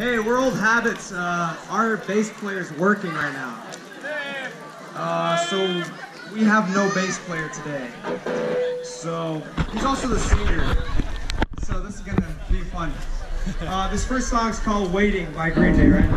Hey, we're old habits. Uh, our bass player is working right now. Uh, so we have no bass player today. So he's also the singer. So this is gonna be fun. Uh, this first song is called "Waiting" by Green Day, right?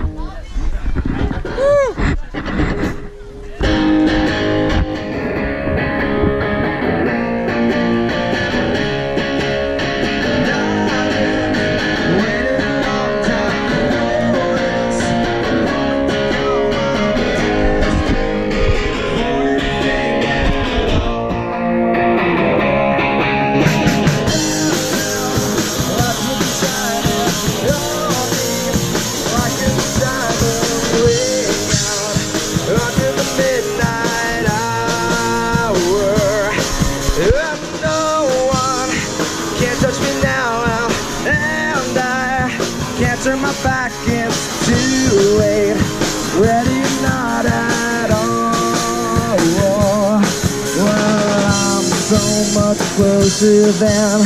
So much closer than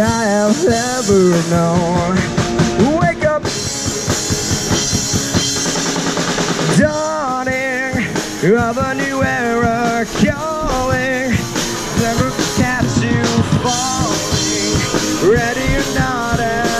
I have ever known. Wake up, dawning of a new era calling. Never catch you falling. Ready or not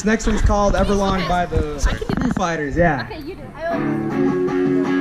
this next one's called "Everlong" by the Foo Fighters. Yeah. Okay, you do.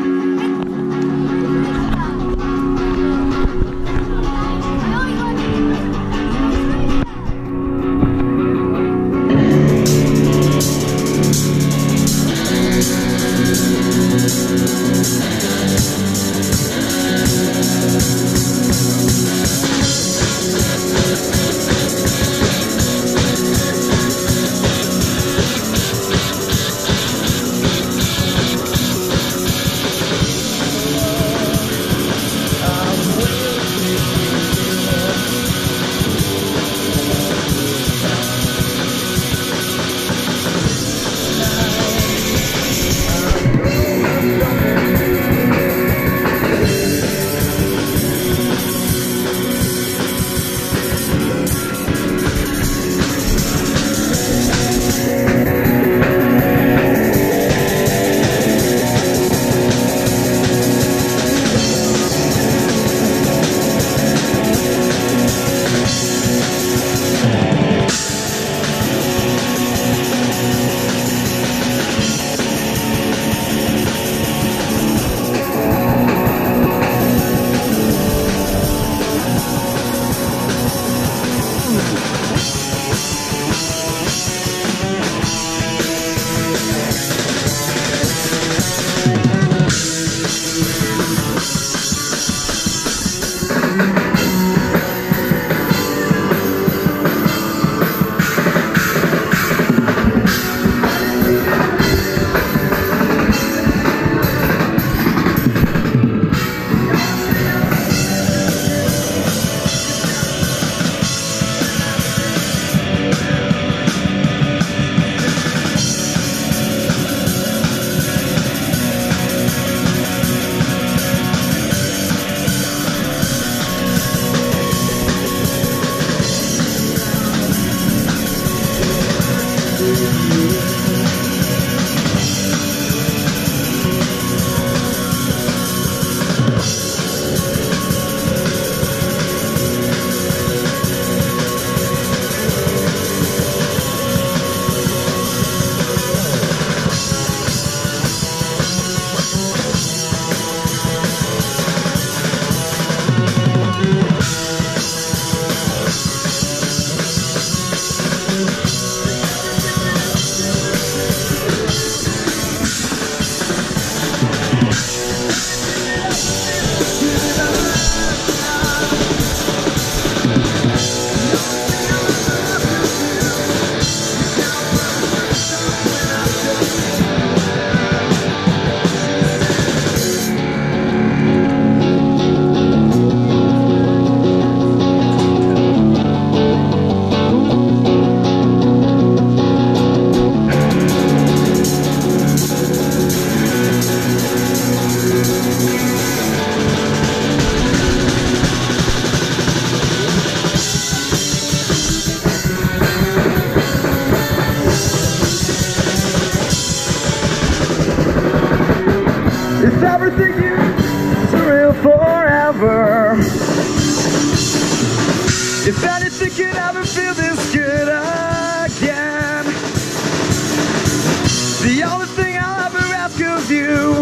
The only thing I'll ever ask of you,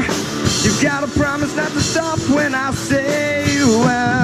you've got to promise not to stop when I say when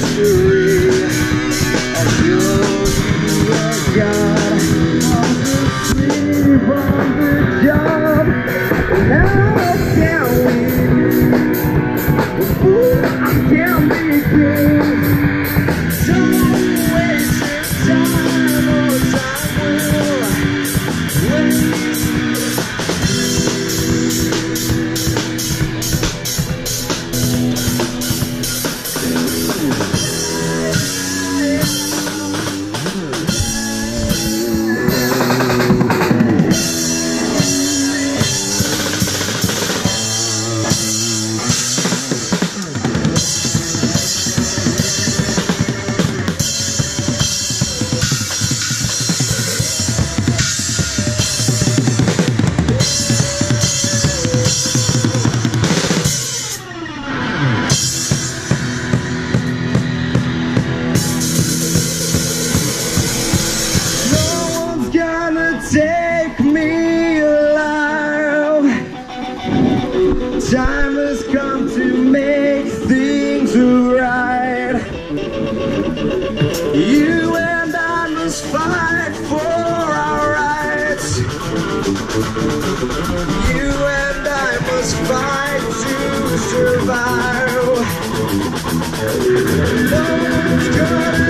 Mystery Time has come to make things right. You and I must fight for our rights. You and I must fight to survive. No one's gonna